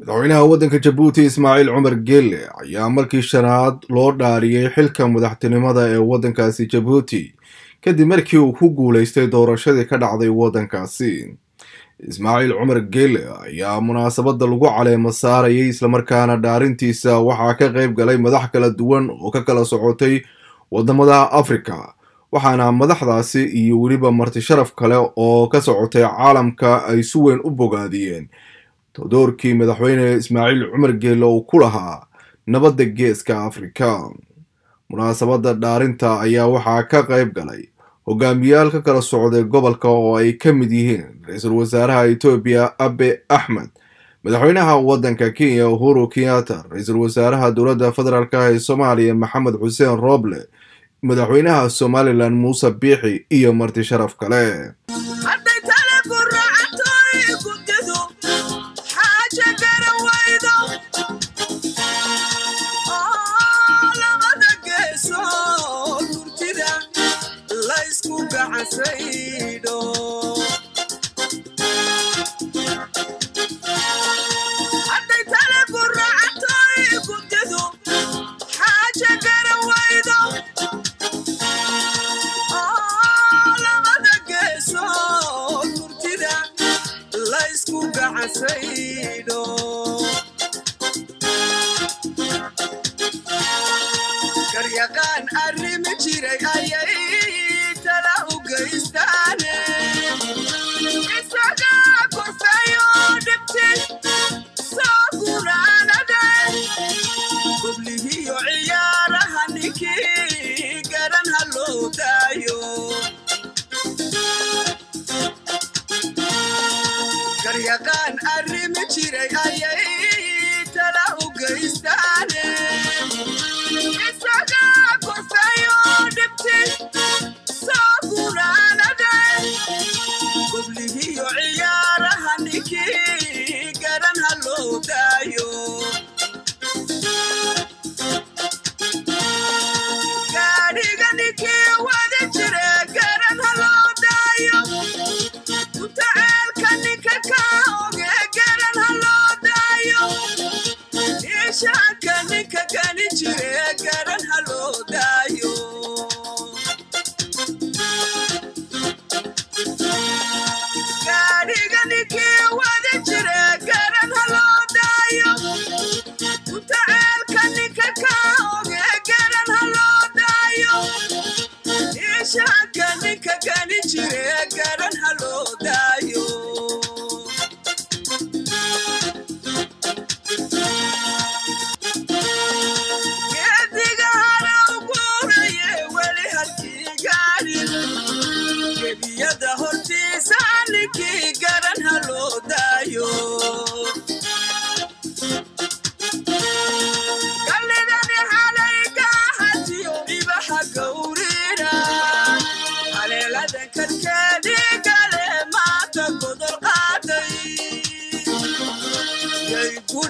madaxweynaha waddanka jabuuti ismaaciil cumar geelle ayaa markii shanaad loo dhaariyey xilka madaxtinimada ee waddankaasi jabuuti kadib markii uu ku guulaystay doorashadii ka dhacday waddankaasi ismaaciil cumar geelle ayaa munaasabadda lagu caleemo saarayay islamarkaana dhaarintiisa waxaa ka qayb galay madax kala duwan oo ka kala socotay waddamada afrika waxaana madaxdaasi iyo weliba marti sharaf kale oo ka socotay caalamka ay si weyn u bogaadiyeen doorkii madaxweyne ismaaciil cumar geelle uu ku lahaa nabadda geeska afrika. Munaasabadda dhaarinta ayaa waxaa ka qayb galay hogaamiyaal ka kala socday gobolka oo ay ka mid yihiin ra'iisul wasaaraha etoobiya abe axmed madaxweynaha waddanka kenya uhuru kenyatta ra'iisul wasaaraha dowladda federaalk ee soomaaliya maxamed xuseen rooble madaxweynaha somalilan muuse biixi iyo marti sharaf kale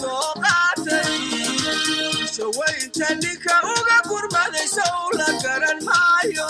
soo qaatay shawaynta ninka uga gurmaday sow la garan maayo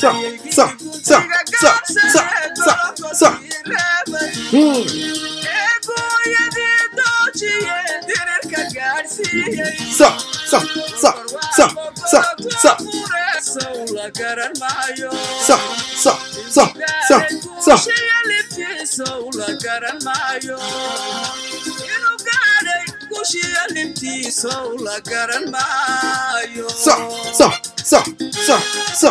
Sa sa sa sa sa sa. ça. Sa sa sa sa sa sa. Ça, ça, ça, ça, ça. kushia limtiso la garan mayo sa sa sa sa sa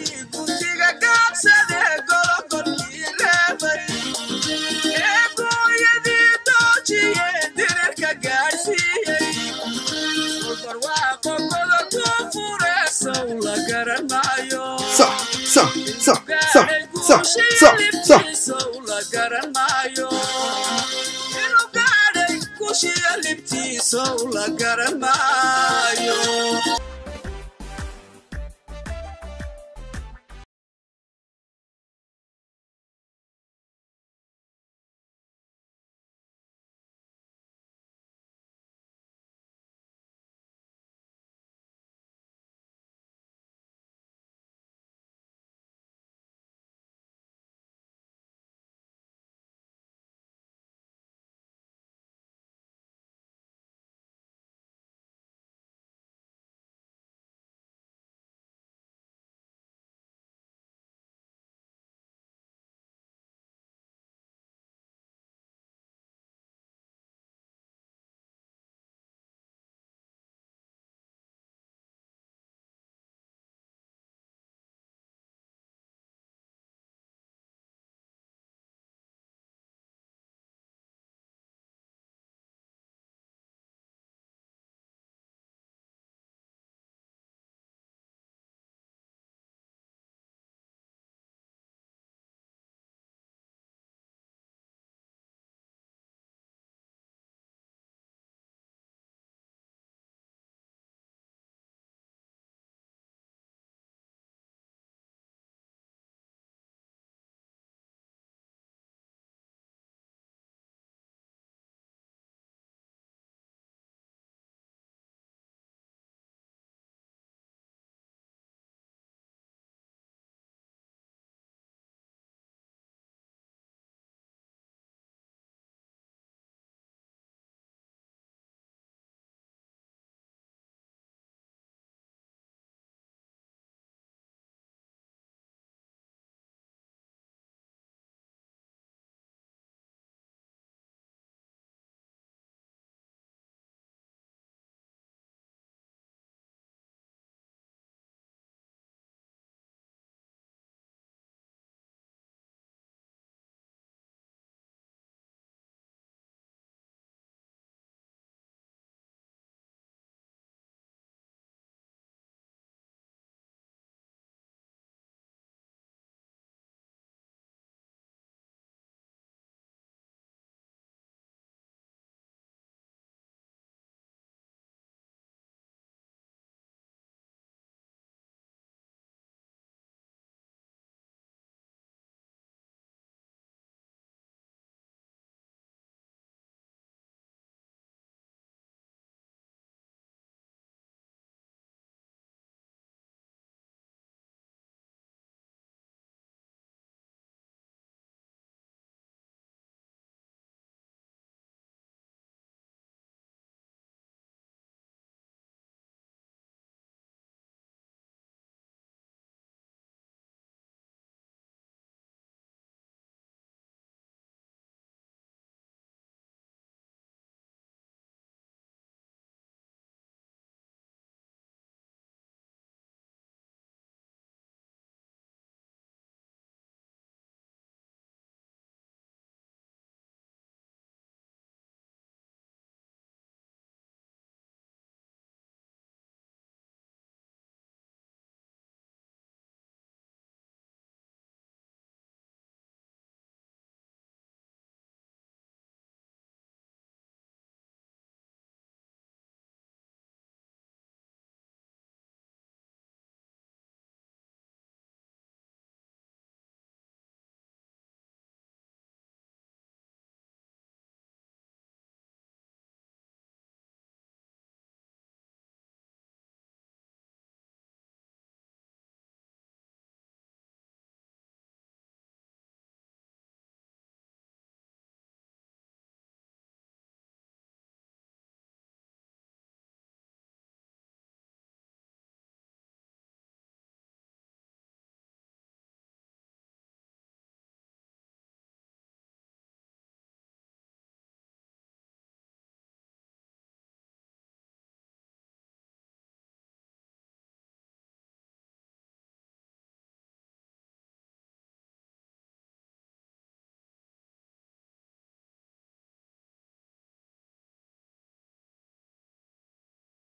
aa